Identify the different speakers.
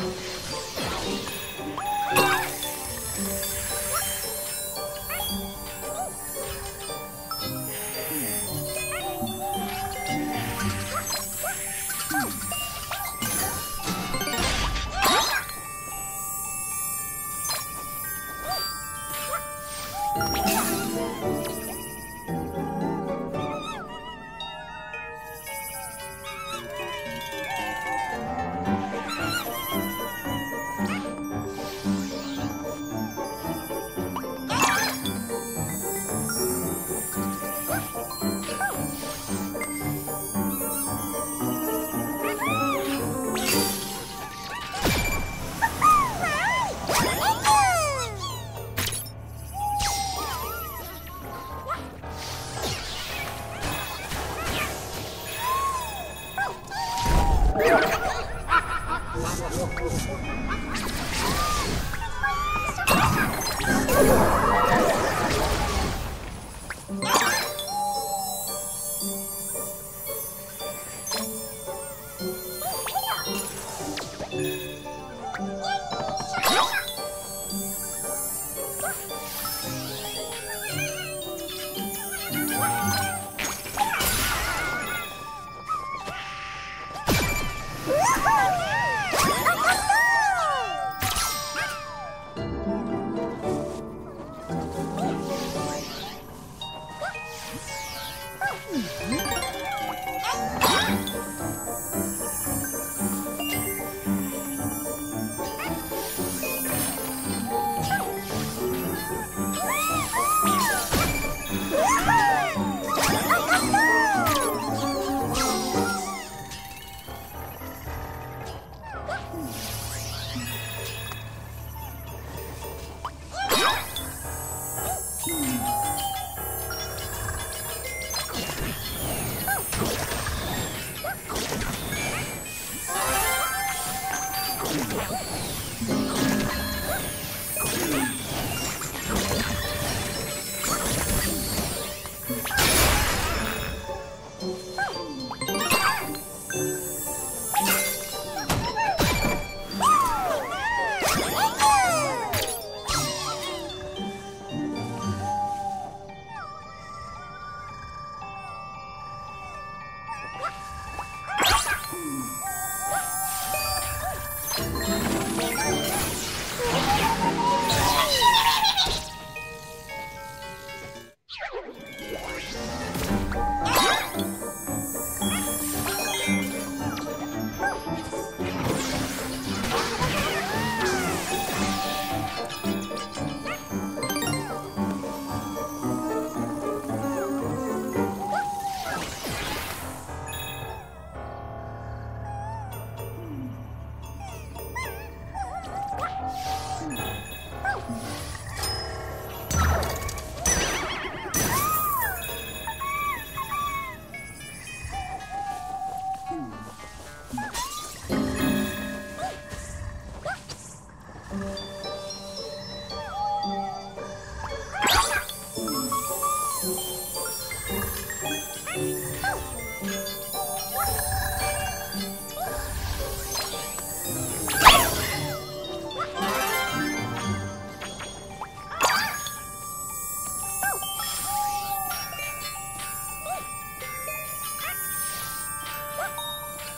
Speaker 1: Thank you.
Speaker 2: Oh, my God.
Speaker 1: Oh!